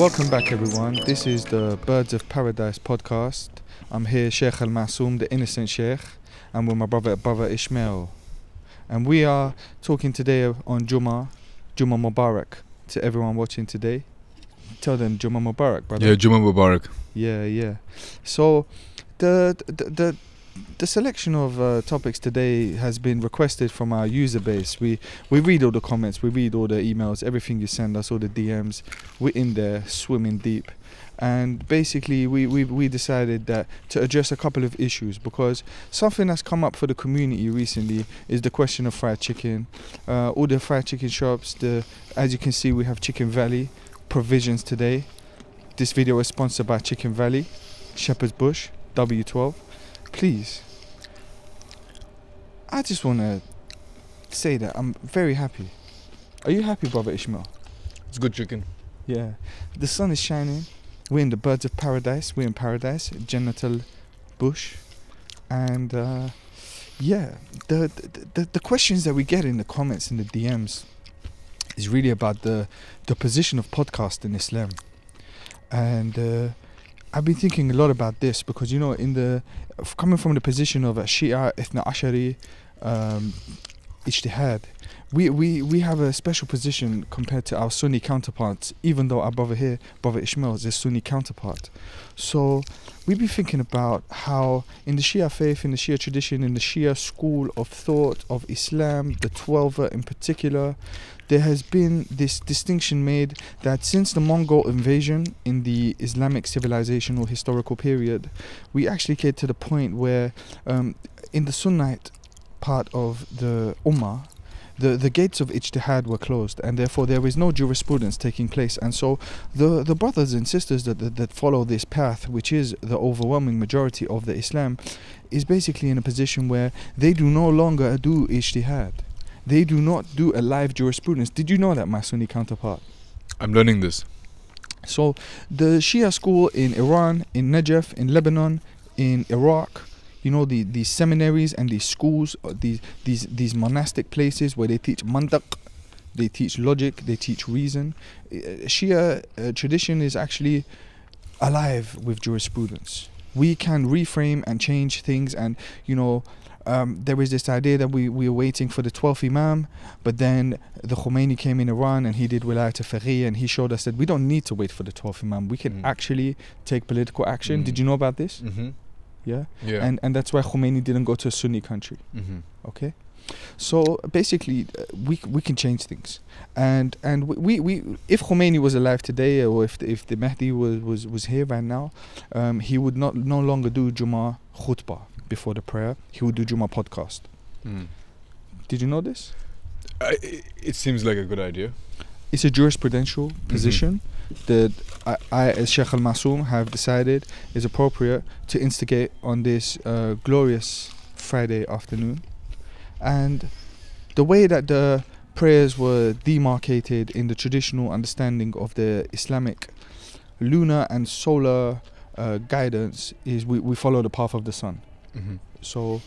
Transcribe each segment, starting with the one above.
Welcome back, everyone. This is the Birds of Paradise podcast. I'm here, Sheikh Al Masoom, the innocent Sheikh, and with my brother, brother Ishmael. And we are talking today on Juma, Juma Mubarak, to everyone watching today. Tell them Juma Mubarak, brother. Yeah, Juma Mubarak. Yeah, yeah. So the the the, the selection of uh, topics today has been requested from our user base. We we read all the comments, we read all the emails, everything you send us, all the DMs. We're in there swimming deep. And basically, we, we, we decided that to address a couple of issues because something that's come up for the community recently is the question of fried chicken. Uh, all the fried chicken shops, the as you can see, we have Chicken Valley provisions today. This video is sponsored by Chicken Valley, Shepherd's Bush, W12. Please, I just want to say that I'm very happy. Are you happy, brother Ishmael? It's good chicken. Yeah. The sun is shining. We're in the birds of paradise. We're in paradise, genital bush. And uh, yeah, the, the, the, the questions that we get in the comments and the DMs is really about the, the position of podcast in Islam. And uh, I've been thinking a lot about this because, you know, in the coming from the position of a Shia, Ithna Ashari, um, Ijtihad, we, we, we have a special position compared to our Sunni counterparts, even though our brother here, brother Ishmael, is a Sunni counterpart. So we be thinking about how in the Shia faith, in the Shia tradition, in the Shia school of thought of Islam, the Twelver in particular, there has been this distinction made that since the Mongol invasion in the Islamic civilization or historical period, we actually get to the point where um, in the Sunnite part of the Ummah, the, the gates of ijtihad were closed and therefore there is no jurisprudence taking place. And so the, the brothers and sisters that, that, that follow this path which is the overwhelming majority of the Islam is basically in a position where they do no longer do ijtihad. They do not do a live jurisprudence. Did you know that my Sunni counterpart? I'm learning this. so the Shia school in Iran in Najaf in Lebanon in Iraq you know the these seminaries and these schools uh, these these these monastic places where they teach mandaq they teach logic they teach reason Uh, shia uh, tradition is actually alive with jurisprudence we can reframe and change things and you know um, there is this idea that we, we are waiting for the 12th Imam, but then the Khomeini came in Iran and he did Wilayat al and he showed us that we don't need to wait for the 12th Imam. We can Mm. actually take political action. Mm. Did you know about this? Mm-hmm. Yeah? Yeah. And, and that's why Khomeini didn't go to a Sunni country. mm-hmm. Okay, so basically, uh, we we can change things, and and we, we, if Khomeini was alive today, or if the, if the Mahdi was, was was here right now, um, he would not no longer do Jummah khutbah before the prayer. He would do Jummah podcast. Mm. Did you know this? I, i- it seems like a good idea. It's a jurisprudential position that I, I, as Sheikh Al Masoom, have decided is appropriate to instigate on this uh, glorious Friday afternoon. And the way that the prayers were demarcated in the traditional understanding of the Islamic lunar and solar uh, guidance is we, we follow the path of the sun. Mm-hmm. So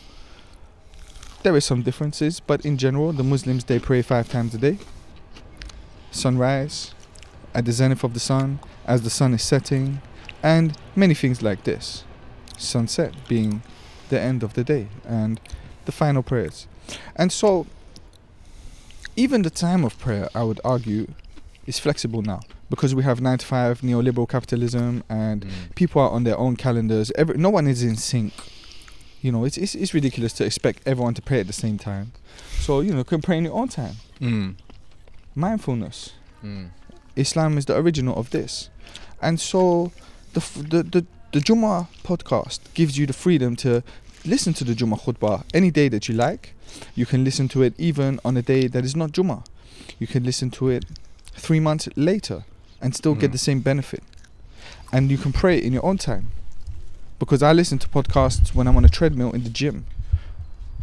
there is some differences, but in general, the Muslims they pray five times a day. Sunrise, at the zenith of the sun, as the sun is setting, and many things like this. Sunset being the end of the day and the final prayers. And so even the time of prayer, I would argue, is flexible now because we have 9 to 5 neoliberal capitalism and Mm. people are on their own calendars. Every, no one is in sync. You know, it's, it's it's ridiculous to expect everyone to pray at the same time. So you know, you can pray in your own time. Mm. Mindfulness. Mm. Islam is the original of this, and so the the the, the Jummah podcast gives you the freedom to listen to the Jummah khutbah any day that you like. You can listen to it even on a day that is not Jummah. You can listen to it three months later and still get Mm. the same benefit. And you can pray in your own time. Because I listen to podcasts when I'm on a treadmill in the gym.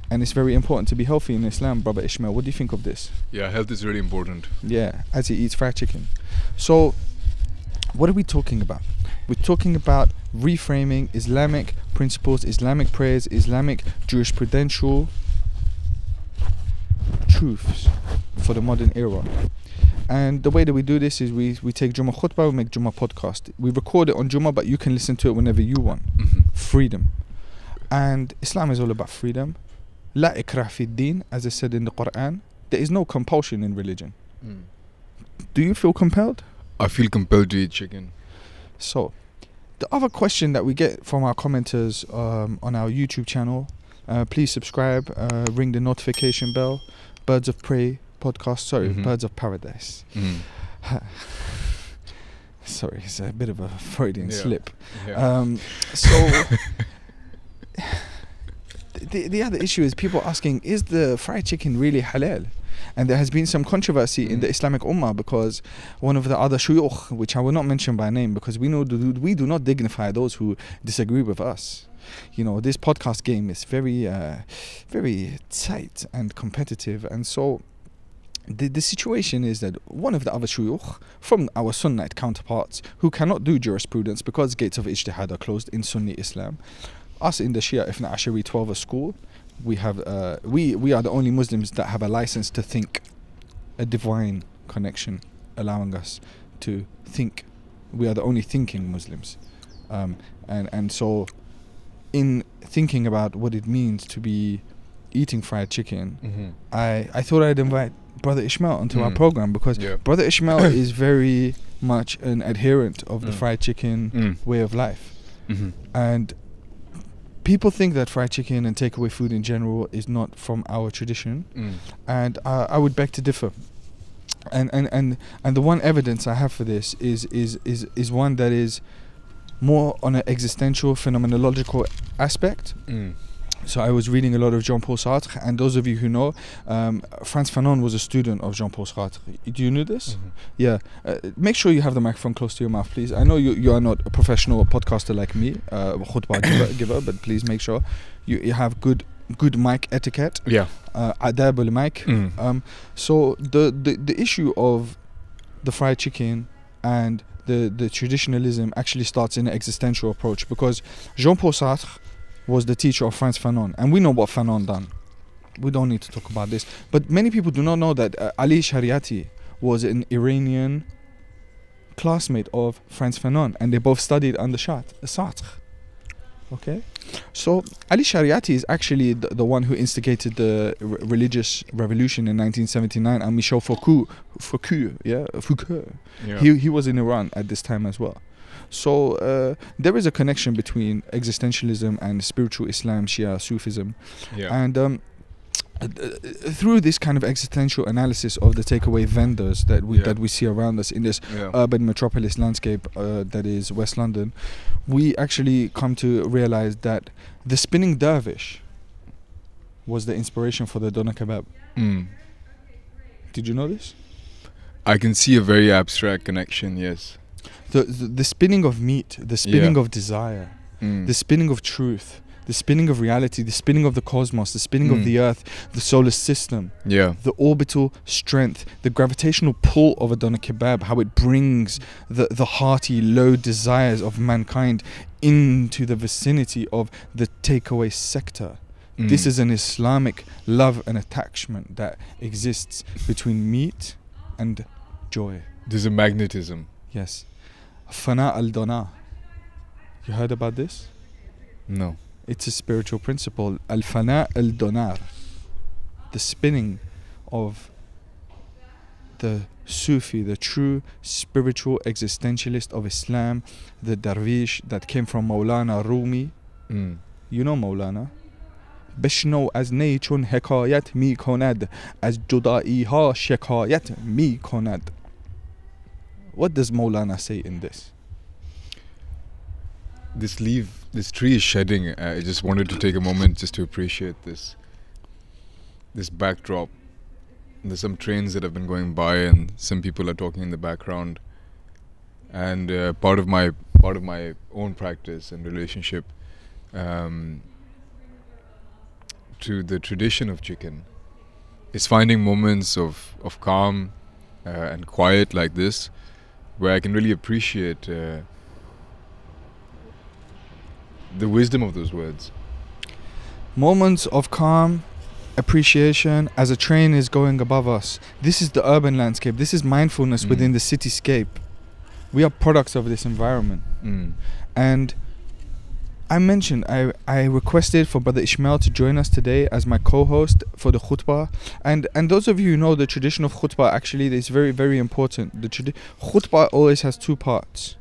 And it's very important to be healthy in Islam, brother Ishmael. What do you think of this? Yeah, health is really important. Yeah, as he eats fried chicken. So, what are we talking about? We're talking about reframing Islamic principles, Islamic prayers, Islamic jurisprudential truths for the modern era. And the way that we do this is we, we take Jummah khutbah, we make Jummah podcast. We record it on Jummah, but you can listen to it whenever you want. Mhm. Freedom. And Islam is all about freedom. La ikrah din, as I said in the Quran. There is no compulsion in religion. Mm. Do you feel compelled? I feel compelled to eat chicken. So, the other question that we get from our commenters um, on our YouTube channel, uh, please subscribe, uh, ring the notification bell. Birds of Prey podcast, sorry, Mhm. Birds of Paradise. Mm. Sorry, it's a bit of a Freudian Yeah. slip. Yeah. Um, so, the, the other issue is people asking, is the fried chicken really halal? And there has been some controversy in the Mm. Islamic Ummah because one of the other shuyukh, which I will not mention by name because we know do- we do not dignify those who disagree with us. You know, this podcast game is very, uh, very tight and competitive. And so the, the situation is that one of the other shuyukh from our Sunnite counterparts who cannot do jurisprudence because gates of ijtihad are closed in Sunni Islam, us in the Shia Ifna Ashari 12 school, we have uh, we we are the only Muslims that have a license to think, a divine connection, allowing us to think. We are the only thinking Muslims, um, and and so, in thinking about what it means to be eating fried chicken, Mhm. I I thought I'd invite Brother Ishmael onto our Mm. program because Yeah. Brother Ishmael is very much an adherent of the Mm. fried chicken Mm. way of life. Mhm. And people think that fried chicken and takeaway food in general is not from our tradition. Mm. And uh, I would beg to differ. And, and, and, and the one evidence I have for this is, is, is, is one that is more on an existential phenomenological aspect. Mm. So I was reading a lot of Jean-Paul Sartre, and those of you who know, um, Frantz Fanon was a student of Jean-Paul Sartre. Do you know this? Mhm. Yeah. Uh, make sure you have the microphone close to your mouth, please. I know you, you are not a professional podcaster like me, uh, khutbah giver, giver, but please make sure you, you have good good mic etiquette. Yeah. Uh, adab al mic. Mm. Um, so the, the the issue of the fried chicken and the the traditionalism actually starts in an existential approach because Jean-Paul Sartre was the teacher of Frantz Fanon, and we know what Fanon done. We don't need to talk about this, but many people do not know that uh, Ali Shariati was an Iranian classmate of Frantz Fanon, and they both studied under Shat- Sartre. Okay, so Ali Shariati is actually the, the one who instigated the r- religious revolution in 1979, and Michel Foucault, Foucault, yeah, Foucault, Yeah. he, he was in Iran at this time as well. So uh, there is a connection between existentialism and spiritual Islam, Shia Sufism, yeah. and um, through this kind of existential analysis of the takeaway vendors that we Yeah. that we see around us in this yeah. urban metropolis landscape uh, that is West London, we actually come to realize that the spinning dervish was the inspiration for the doner kebab. Mm. Did you know this? I can see a very abstract connection. Yes. The the, the spinning of meat, the spinning Yeah. of desire, Mm. the spinning of truth, the spinning of reality, the spinning of the cosmos, the spinning of Mm. the earth, the solar system, yeah. the orbital strength, the gravitational pull of a doner kebab, how it brings the, the hearty, low desires of mankind into the vicinity of the takeaway sector. This Mm. is an Islamic love and attachment that exists between meat and joy. There's a magnetism. Yes. Fana al dona. You heard about this? No. It's a spiritual principle. Al fana al donar. The spinning of the Sufi, the true spiritual existentialist of Islam, the dervish that came from Maulana Rumi. Mm. You know Maulana? بشنو از نی چون حکایت می کند از جدایی ها شکایت می کند what does Maulana say in this? This leaf, this tree is shedding. Uh, I just wanted to take a moment just to appreciate this. This backdrop. There's some trains that have been going by, and some people are talking in the background. And uh, part of my part of my own practice and relationship um, to the tradition of chicken is finding moments of of calm uh, and quiet like this, where I can really appreciate. Uh, the wisdom of those words. Moments of calm appreciation as a train is going above us. This is the urban landscape. This is mindfulness Mm. within the cityscape. We are products of this environment. Mm. And I mentioned I, I requested for Brother Ishmael to join us today as my co-host for the khutbah. And and those of you who know the tradition of khutbah actually it's very very important. The tradi- khutbah always has two parts.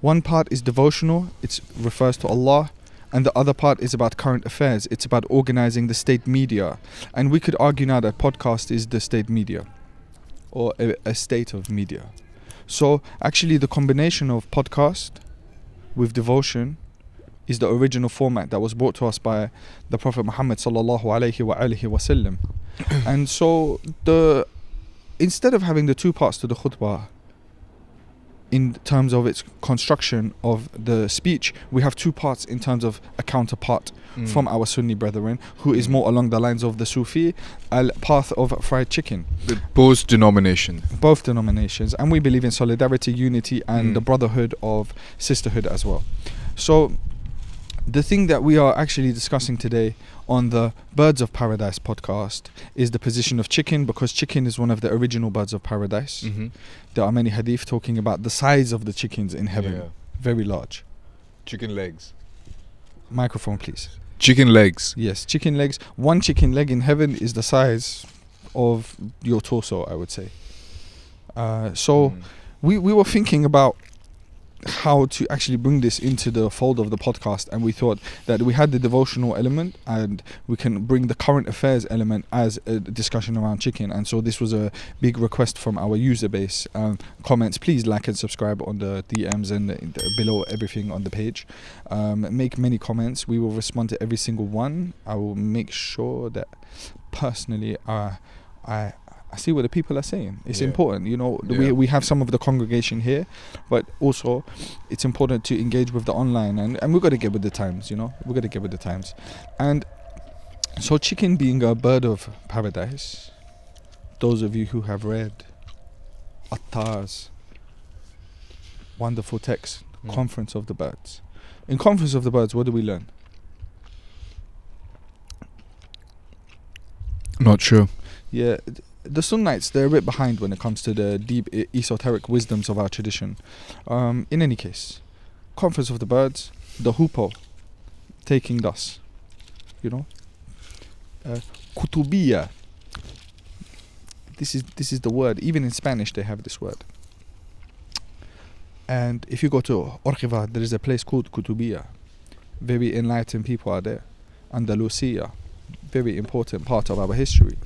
One part is devotional, it refers to Allah, and the other part is about current affairs. It's about organizing the state media. And we could argue now that podcast is the state media or a, a state of media. So actually the combination of podcast with devotion is the original format that was brought to us by the Prophet Muhammad sallallahu alaihi wa alihi wasallam. and so the instead of having the two parts to the khutbah in terms of its construction of the speech, we have two parts in terms of a counterpart Mm. from our Sunni brethren, who is Mm. more along the lines of the Sufi al path of fried chicken The post denomination. both denominations, and we believe in solidarity, unity, and Mm. the brotherhood of sisterhood as well. So, the thing that we are actually discussing today on the Birds of Paradise podcast is the position of chicken, because chicken is one of the original birds of paradise. Mm-hmm. There are many hadith talking about the size of the chickens in heaven, Yeah. very large. Chicken legs. Microphone, please. Chicken legs. Yes, chicken legs. One chicken leg in heaven is the size of your torso, I would say. Uh, so. Mm. we, we were thinking about how to actually bring this into the fold of the podcast and we thought that we had the devotional element and we can bring the current affairs element as a discussion around chicken. And so this was a big request from our user base. Um, comments please like and subscribe on the dms and the, below everything on the page. Um, make many comments. We will respond to every single one. I will make sure that personally uh, i I see what the people are saying. It's Yeah. important, you know. Yeah. We we have some of the congregation here, but also it's important to engage with the online, and and we've got to get with the times, you know. We've got to get with the times, and so chicken being a bird of paradise. Those of you who have read Attar's wonderful text, Mm. Conference of the Birds. In Conference of the Birds, what do we learn? Not sure. Yeah, the Sunnites they're a bit behind when it comes to the deep esoteric wisdoms of our tradition. Um, in any case, Conference of the Birds, the hoopoe, taking dust. You know, uh. This is this is the word. Even in Spanish, they have this word. And if you go to Orgiva, there is a place called Kutubiya. Very enlightened people are there. Andalusia, very important part of our history.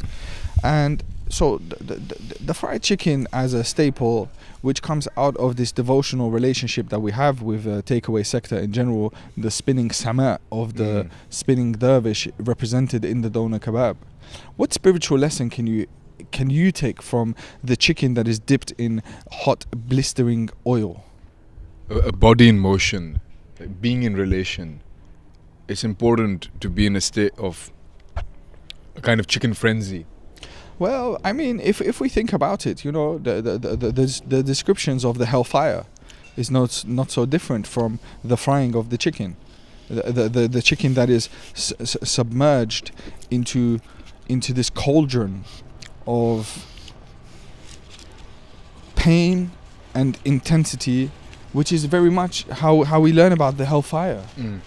And so the, the, the, fried chicken as a staple, which comes out of this devotional relationship that we have with the takeaway sector in general, the spinning sama of the Mm. spinning dervish represented in the doner kebab. What spiritual lesson can you can you take from the chicken that is dipped in hot blistering oil? a, a body in motion, being in relation. It's important to be in a state of a kind of chicken frenzy. Well, I mean, if if we think about it, you know, the the the, the, the, descriptions of the hellfire is not not so different from the frying of the chicken, the the, the, the chicken that is s- s- submerged into into this cauldron of pain and intensity, which is very much how how we learn about the hellfire. Mm.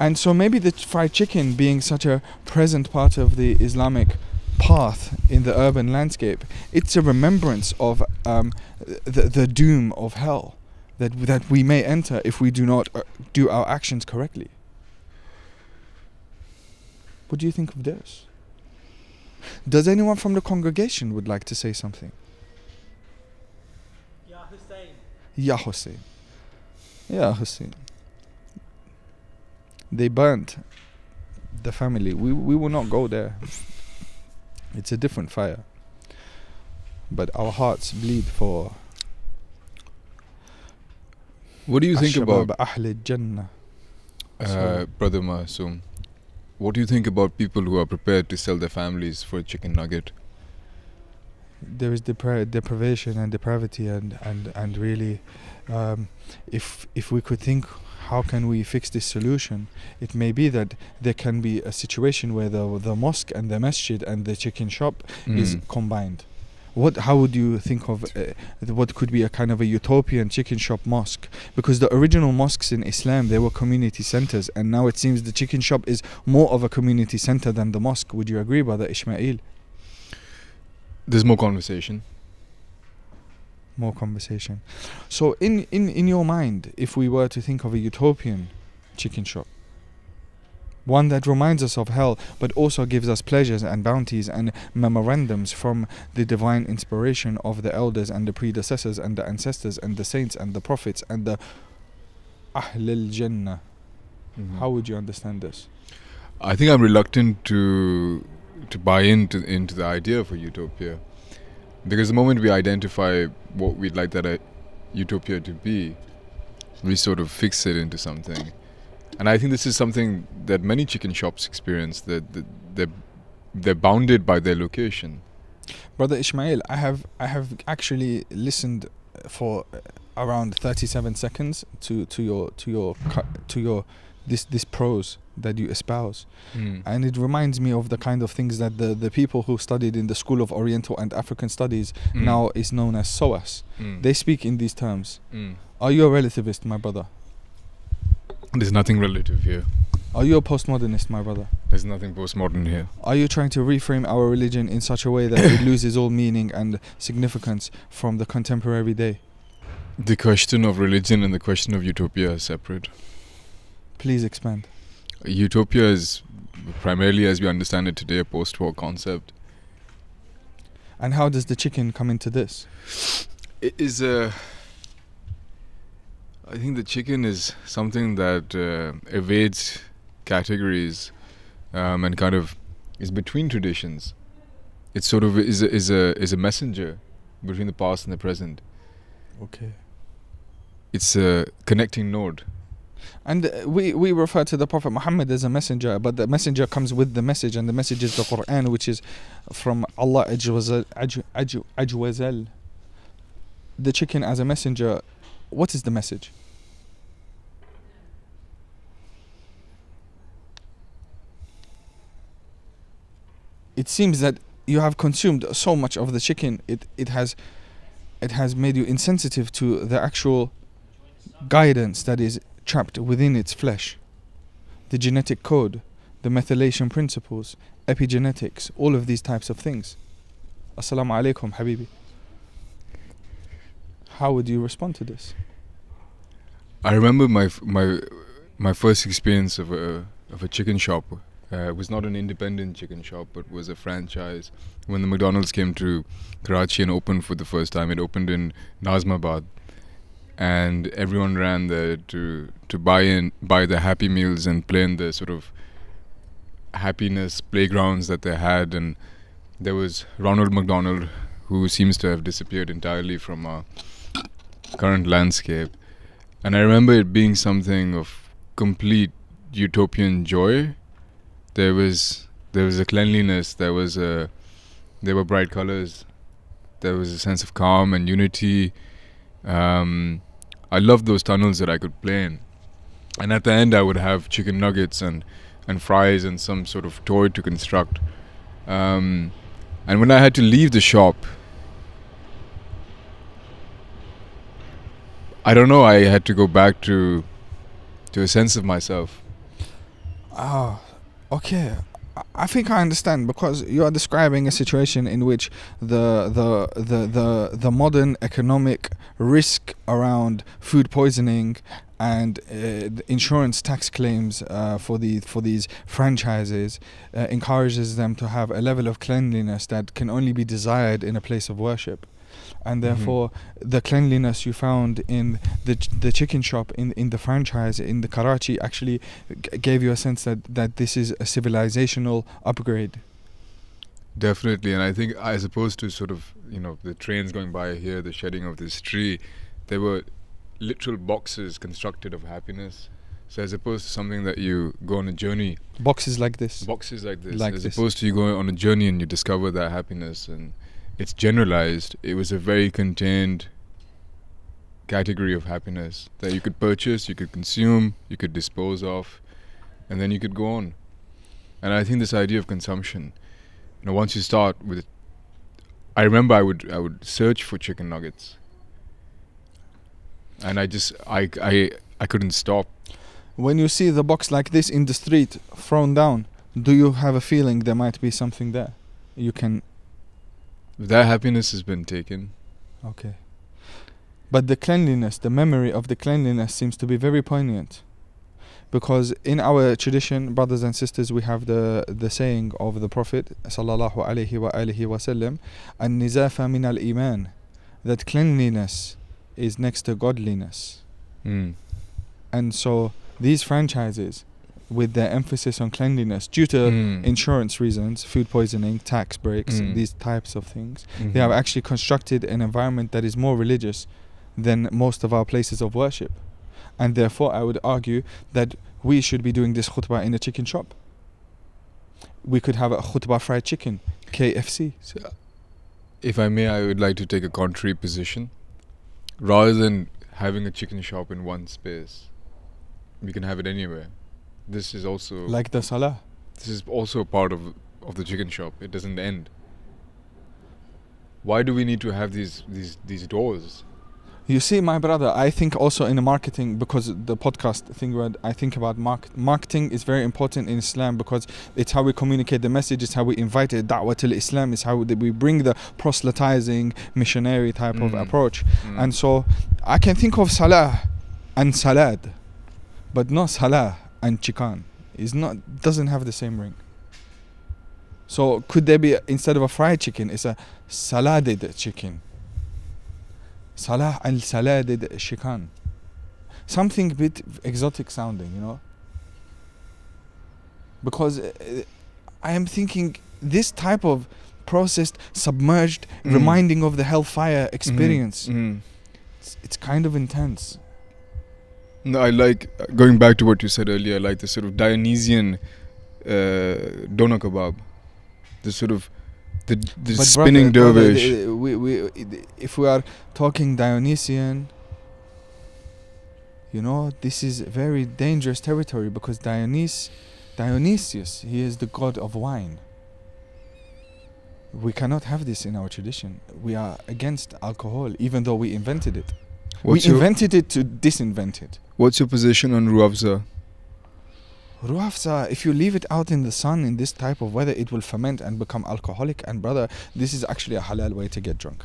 And so maybe the fried chicken being such a present part of the Islamic path in the urban landscape, it's a remembrance of um, the, the doom of hell that, that we may enter if we do not uh, do our actions correctly. What do you think of this? Does anyone from the congregation would like to say something? Ya Hussein. Ya Hussein. Ya Hussein. They burnt the family. We we will not go there. It's a different fire. But our hearts bleed for What do you think about, Ahl Jannah. uh, So- Brother Masoom? What do you think about people who are prepared to sell their families for a chicken nugget? there is depra- deprivation and depravity and and and really um, if if we could think how can we fix this solution? It may be that there can be a situation where the the mosque and the masjid and the chicken shop is Mm. combined. What how would you think of uh, what could be a kind of a utopian chicken shop mosque? Because the original mosques in islam they were community centers and now it seems the chicken shop is more of a community center than the mosque. Would you agree brother ismail There's more conversation. More conversation so in in in your mind if we were to think of a utopian chicken shop one that reminds us of hell but also gives us pleasures and bounties and memorandums from the divine inspiration of the elders and the predecessors and the ancestors and the saints and the prophets and the Ahl al Jannah. Mhm. How would you understand this? I think I'm reluctant to to buy into into the idea of a utopia, because the moment we identify what we'd like that utopia to be, we sort of fix it into something, and I think this is something that many chicken shops experience. That that they're they're bounded by their location. Brother Ismail, I have I have actually listened for around 37 seconds to to your to your to your this this prose that you espouse and it reminds me of the kind of things that the the people who studied in the school of oriental and african studies Mm. now is known as SOAS Mm. they speak in these terms Mm. are you a relativist my brother There's nothing relative here. are you a postmodernist my brother There's nothing postmodern here. are you trying to reframe our religion in such a way that it loses all meaning and significance from the contemporary day The question of religion and the question of utopia are separate. please expand Utopia is primarily, as we understand it today, a post-war concept. and how does the chicken come into this It is a. I think the chicken is something that uh, evades categories um, and kind of is between traditions. It sort of is a, is a is a messenger between the past and the present. okay It's a connecting node. And uh, we, we refer to the Prophet Muhammad as a messenger, but the messenger comes with the message, and the message is the Quran, which is from Allah Ajwazal. Aj- Aj- Ajwazal. The chicken as a messenger, what is the message? It seems that you have consumed so much of the chicken, it, it has it has made you insensitive to the actual guidance that is trapped within its flesh. The genetic code, the methylation principles, epigenetics, all of these types of things. Assalamu alaikum, Habibi. How would you respond to this? I remember my my my first experience of a of a chicken shop. Uh, it was not an independent chicken shop, but was a franchise. When the McDonald's came to Karachi and opened for the first time, it opened in Nazimabad, and everyone ran there to to buy in buy the Happy Meals and play in the sort of happiness playgrounds that they had. And there was Ronald McDonald, who seems to have disappeared entirely from our current landscape. And I remember it being something of complete utopian joy. There was there was a cleanliness, there was a there were bright colors, there was a sense of calm and unity. Um, I loved those tunnels that I could play in. And at the end I would have chicken nuggets and, and fries and some sort of toy to construct. Um, and when I had to leave the shop, I don't know. I had to go back to to a sense of myself. Ah, okay. I- think I understand because you are describing a situation in which the the the the, the modern economic risk around food poisoning and uh, insurance tax claims uh, for the for these franchises uh, encourages them to have a level of cleanliness that can only be desired in a place of worship and Mhm. therefore the cleanliness you found in the ch- the chicken shop in in the franchise in the Karachi actually g- gave you a sense that that this is a civilizational upgrade. Definitely, and I think as opposed to sort of you know the trains going by here, the shedding of this tree, there were literal boxes constructed of happiness. So as opposed to something that you go on a journey, Boxes like this. boxes like this, Like as this. opposed to you going on a journey and you discover that happiness, and it's generalized. It was a very contained category of happiness that you could purchase, you could consume, you could dispose of, and then you could go on. And I think this idea of consumption, you know, once you start with, I remember I would I would search for chicken nuggets, and I just I I I couldn't stop. When you see the box like this in the street, thrown down, do you have a feeling there might be something there? You can That happiness has been taken. Okay. But the cleanliness, the memory of the cleanliness seems to be very poignant. Because in our tradition, brothers and sisters, we have the, the saying of the Prophet sallallahu alaihi wa alihi wasallam, "An nizafa min al iman," that cleanliness is next to godliness. Mm. And so these franchises, with their emphasis on cleanliness, due to Mm. insurance reasons, food poisoning, tax breaks, Mm. these types of things, Mhm. they have actually constructed an environment that is more religious than most of our places of worship. And therefore, I would argue that we should be doing this khutbah in a chicken shop. We could have a khutbah fried chicken, KFC. So, if I may, I would like to take a contrary position. Rather than having a chicken shop in one space, we can have it anywhere. This is also Like the salah. this is also a part of of the chicken shop. It doesn't end. Why do we need to have these these these doors? You see, my brother, I think also in the marketing, because the podcast thing where I think about mark- marketing is very important in Islam because it's how we communicate the message, it's how we invite it, da'wah to Islam, is how we bring the proselytizing, missionary type of Mm. approach. Mm. And so I can think of salah and salad, but not salah and chikan. Is not doesn't have the same ring. So could there be instead of a fried chicken, it's a saladed chicken. Salah al saladed chikan. Something a bit exotic sounding, you know. Because uh, I am thinking this type of processed, submerged, Mm. reminding of the hellfire experience. Mhm. It's, it's kind of intense. No, I like going back to what you said earlier. I like the sort of Dionysian uh, doner kebab, the sort of the, the But spinning brother, brother, dervish. uh, we, we, if we are talking Dionysian, you know, this is very dangerous territory because Dionys, Dionysius, he is the god of wine. We cannot have this in our tradition. We are against alcohol, even though we invented it. What's, we invented it to disinvent it. what's your position on Rooh Afza? Ruafza, if you leave it out in the sun in this type of weather, it will ferment and become alcoholic. And brother, this is actually a halal way to get drunk.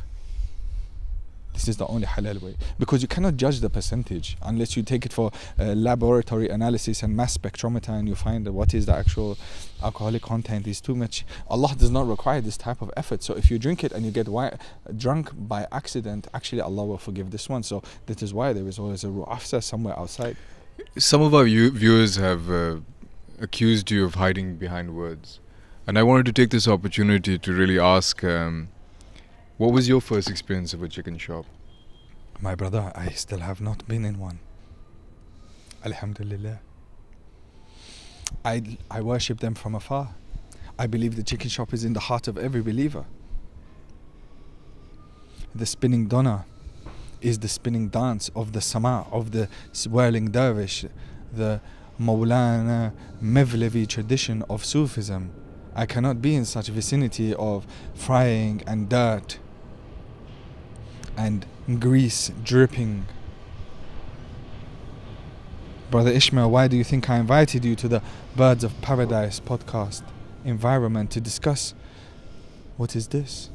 This is the only halal way because you cannot judge the percentage unless you take it for uh, laboratory analysis and mass spectrometer and you find what is the actual alcoholic content is too much. Allah does not require this type of effort. So if you drink it and you get drunk by accident, actually Allah will forgive this one. So that is why there is always a Rooh Afza somewhere outside. Some of our view- viewers have uh, accused you of hiding behind words, and I wanted to take this opportunity to really ask, um, what was your first experience of a chicken shop? My brother, I still have not been in one. Alhamdulillah. I, I worship them from afar. I believe the chicken shop is in the heart of every believer. The spinning doner is the spinning dance of the sama, of the swirling dervish, the Maulana Mevlevi tradition of Sufism. I cannot be in such vicinity of frying and dirt and grease dripping. Brother Ishmael, why do you think I invited you to the Birds of Paradise podcast environment to discuss what is this?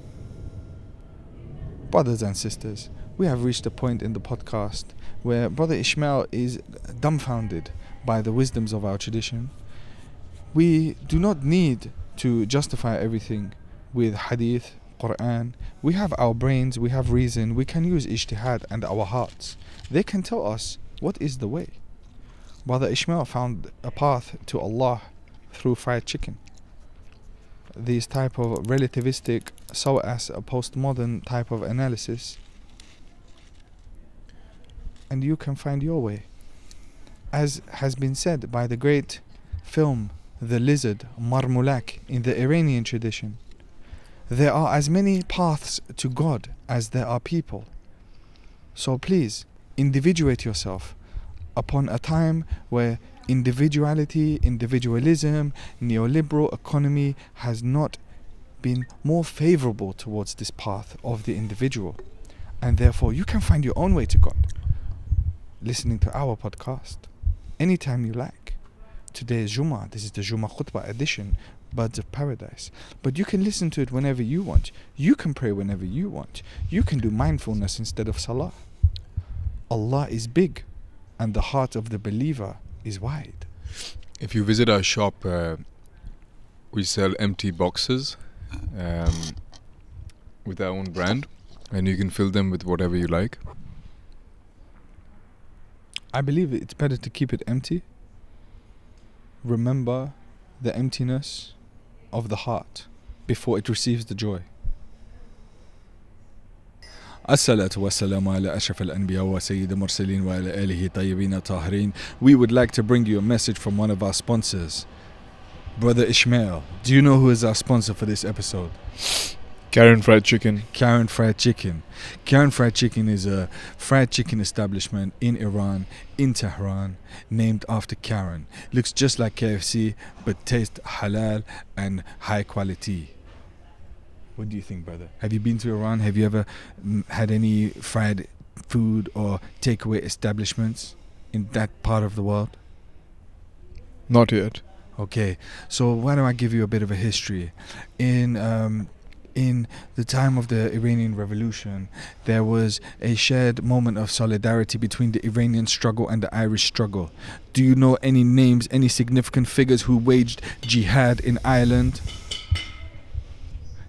Brothers and sisters, we have reached a point in the podcast where Brother Ishmael is dumbfounded by the wisdoms of our tradition. We do not need to justify everything with hadith, Quran. We have our brains, we have reason, we can use ijtihad and our hearts. They can tell us what is the way. Brother Ishmael found a path to Allah through fried chicken. These type of relativistic, so as a postmodern type of analysis. And you can find your way. As has been said by the great film The Lizard, Marmulak, in the Iranian tradition. There are as many paths to God as there are people. So please, individuate yourself upon a time where individuality, individualism, neoliberal economy has not been more favorable towards this path of the individual. And therefore, you can find your own way to God listening to our podcast anytime you like. Today is Juma. This is the Juma Khutbah edition, Birds of Paradise. But you can listen to it whenever you want. You can pray whenever you want. You can do mindfulness instead of salah. Allah is big, and the heart of the believer is wide. If you visit our shop, uh, we sell empty boxes um, with our own brand, and you can fill them with whatever you like. I believe it's better to keep it empty. Remember the emptiness of the heart before it receives the joy. الصلاة والسلام على أشرف الأنبياء وسيد المرسلين وعلى آله طيبين طاهرين. We would like to bring you a message from one of our sponsors, Brother Ishmael. Do you know who is our sponsor for this episode? Karen Fried Chicken. Karen Fried Chicken. Karen Fried Chicken is a fried chicken establishment in Iran, in Tehran, named after Karen. Looks just like KFC, but tastes halal and high quality. What do you think, brother? Have you been to Iran? Have you ever mm, had any fried food or takeaway establishments in that part of the world? Not yet. Okay, so why don't I give you a bit of a history? In um, in the time of the Iranian Revolution, there was a shared moment of solidarity between the Iranian struggle and the Irish struggle. Do you know any names, any significant figures who waged jihad in Ireland?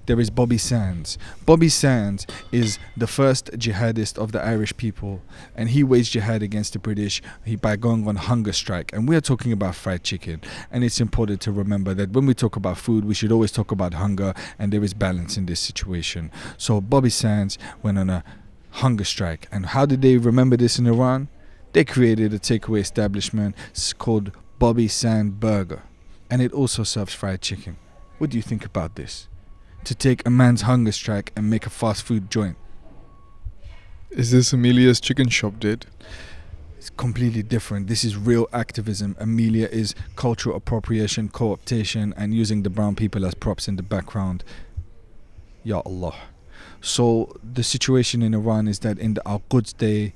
There is Bobby Sands. Bobby Sands is the first jihadist of the Irish people, and he waged jihad against the British by going on hunger strike. And we are talking about fried chicken, and it's important to remember that when we talk about food, we should always talk about hunger, and there is balance in this situation. So Bobby Sands went on a hunger strike, and how did they remember this in Iran? They created a takeaway establishment called Bobby Sand Burger, and it also serves fried chicken. What do you think about this? To take a man's hunger strike and make a fast food joint. Is this Amelia's chicken shop did? It's completely different. This is real activism. Amelia is cultural appropriation, co-optation, and using the brown people as props in the background. Ya Allah. So the situation in Iran is that in the Al Quds Day,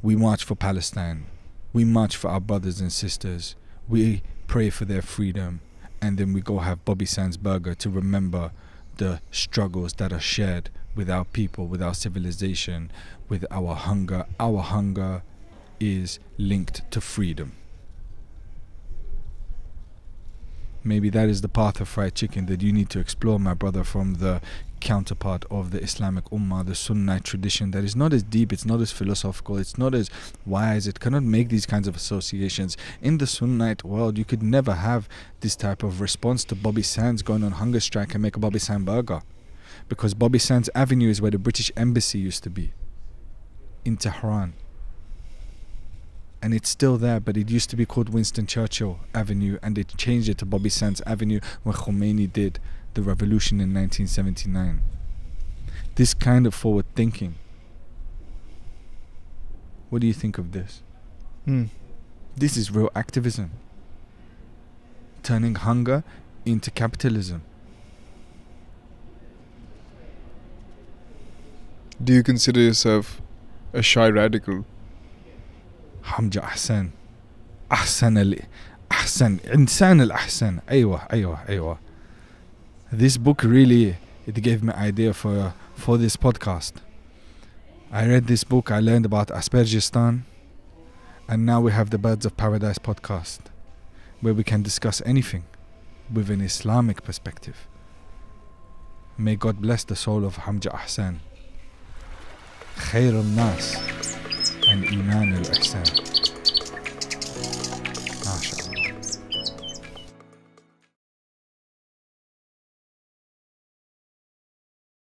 we march for Palestine. We march for our brothers and sisters. We pray for their freedom. And then we go have Bobby Sands Burger to remember the struggles that are shared with our people, with our civilization, with our hunger. Our hunger is linked to freedom. Maybe that is the path of fried chicken that you need to explore, my brother, from the counterpart of the Islamic Ummah, the Sunnite tradition that is not as deep, it's not as philosophical, it's not as wise, it cannot make these kinds of associations. In the Sunnite world, you could never have this type of response to Bobby Sands going on hunger strike and make a Bobby Sand burger. Because Bobby Sands Avenue is where the British Embassy used to be in Tehran. And it's still there, but it used to be called Winston Churchill Avenue, and they changed it to Bobby Sands Avenue when Khomeini did the revolution in 1979. This kind of forward thinking. What do you think of this? Hmm. This is real activism. Turning hunger into capitalism. Do you consider yourself a shy radical? حمجة أحسن. أحسن ال... أحسن. إنسان الأحسن. أيوة أيوة أيوة. This book really it gave me idea for for this podcast. I read this book I learned about Aspergistan and now we have the Birds of Paradise podcast where we can discuss anything with an Islamic perspective. May God bless the soul of Hamja Ahsan. خير الناس الإيمان والإحسان.